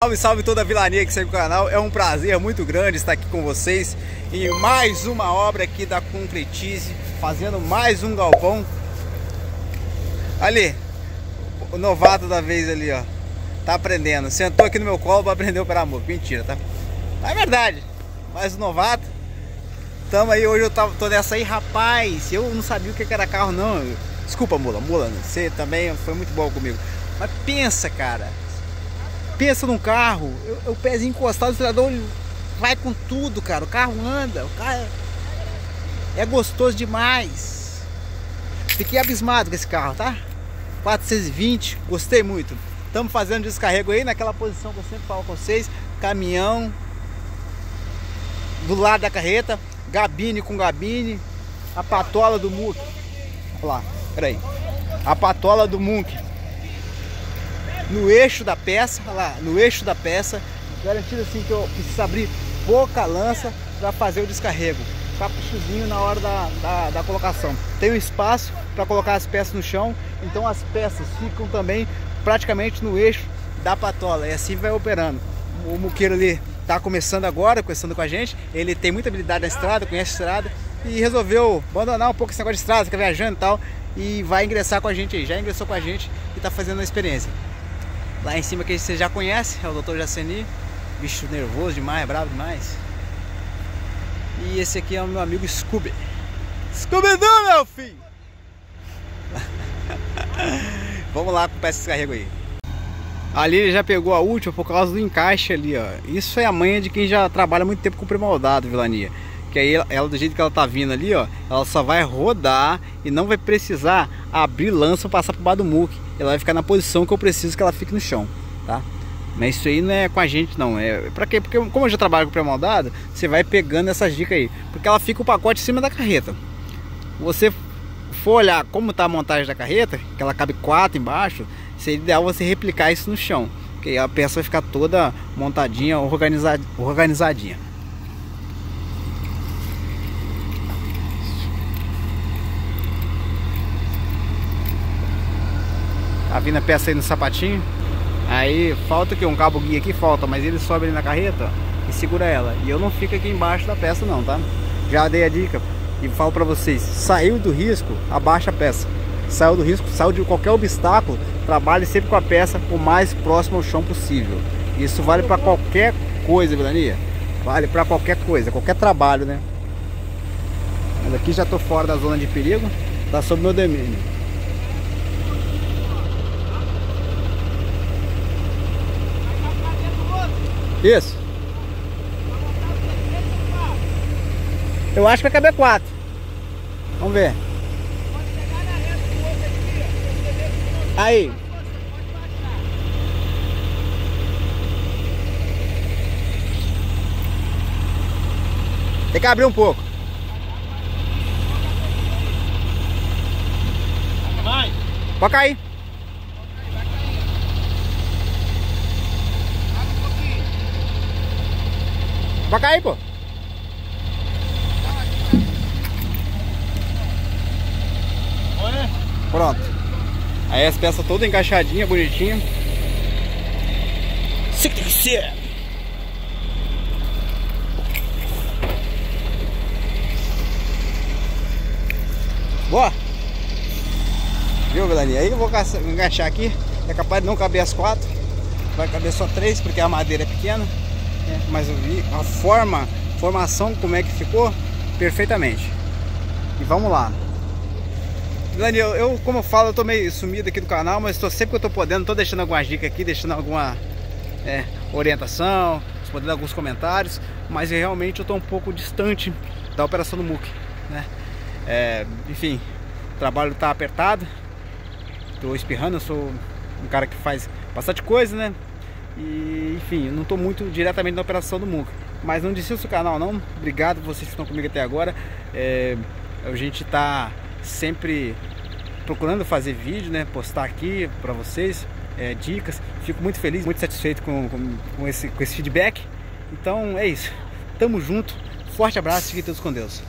Salve, salve toda a vilania que segue o canal. É um prazer muito grande estar aqui com vocês em mais uma obra aqui da Concretize, fazendo mais um galpão. Ali, o novato da vez ali, ó. Tá aprendendo. Sentou aqui no meu colo para aprender a operar moto. Mentira, tá? É verdade. Mais um novato. Tamo aí, hoje eu tô nessa aí, rapaz. Eu não sabia o que era carro, não. Desculpa, mula, mula. Você também foi muito bom comigo. Mas pensa, cara pensa num carro, o pezinho encostado, o acelerador vai com tudo, cara. O carro anda, o carro é, é gostoso demais. Fiquei abismado com esse carro, tá? 420, gostei muito. Estamos fazendo descarrego aí naquela posição que eu sempre falo com vocês, caminhão do lado da carreta, gabine com gabine, a patola do muque. Olha lá, peraí. A patola do muque no eixo da peça, lá, no eixo da peça, garantido assim que eu preciso abrir pouca lança para fazer o descarrego. Caprichozinho na hora da, da, da colocação. Tem um espaço para colocar as peças no chão, então as peças ficam também praticamente no eixo da patola e assim vai operando. O muqueiro ali está começando agora, começando com a gente, ele tem muita habilidade na estrada, conhece a estrada e resolveu abandonar um pouco esse negócio de estrada, fica viajando e tal, e vai ingressar com a gente aí, já ingressou com a gente e está fazendo a experiência. Lá em cima que você já conhece, é o Dr. Jaceni. Bicho nervoso demais, bravo demais. E esse aqui é o meu amigo Scooby. Scooby-Doo, meu filho! Vamos lá com peça descarrego aí. Ali ele já pegou a última por causa do encaixe ali, ó. Isso é a manha de quem já trabalha muito tempo com pré-moldado, vilania. Que aí ela, do jeito que ela tá vindo ali, ó, ela só vai rodar e não vai precisar abrir lança ou passar por baixo do muque ela vai ficar na posição que eu preciso que ela fique no chão, tá? Mas isso aí não é com a gente não, é para quê? Porque como eu já trabalho com pré-moldado, você vai pegando essas dicas aí, porque ela fica o pacote em cima da carreta. Você for olhar como está a montagem da carreta, que ela cabe quatro embaixo, seria ideal você replicar isso no chão, porque a peça vai ficar toda montadinha, organizadinha. A peça aí no sapatinho. Aí falta que um cabo guia aqui falta, mas ele sobe ali na carreta e segura ela. E eu não fico aqui embaixo da peça não, tá? Já dei a dica e falo para vocês, saiu do risco, abaixa a peça. Saiu do risco, saiu de qualquer obstáculo, trabalhe sempre com a peça o mais próximo ao chão possível. Isso vale para qualquer coisa, Vilania. Vale para qualquer coisa, qualquer trabalho, né? Mas aqui já tô fora da zona de perigo, tá sob meu domínio. Isso. Eu acho que vai caber quatro. Vamos ver. Aí. Tem que abrir um pouco. Vai. Pode cair. Vai cair, pô. Pronto. Aí as peças todas encaixadinhas, bonitinhas. Assim que tem que ser. Boa. Viu, Vilani? Aí eu vou encaixar aqui. É capaz de não caber as quatro. Vai caber só três, porque a madeira é pequena. Mas a forma, formação como é que ficou perfeitamente. E vamos lá. Daniel, eu como eu falo, eu tô meio sumido aqui do canal, mas tô, sempre que eu tô podendo, tô deixando algumas dicas aqui, deixando alguma é, orientação, respondendo alguns comentários, mas realmente eu tô um pouco distante da operação do MUC, né? É, enfim, o trabalho tá apertado, tô espirrando, eu sou um cara que faz bastante coisa, né? E, enfim, não estou muito diretamente na operação do MUC. Mas não desista o canal não. Obrigado vocês que estão comigo até agora. É, a gente está sempre procurando fazer vídeo, né? Postar aqui para vocês é, dicas. Fico muito feliz, muito satisfeito com, com, com, esse, com esse feedback. Então é isso. Tamo junto. Forte abraço. Fiquem todos com Deus.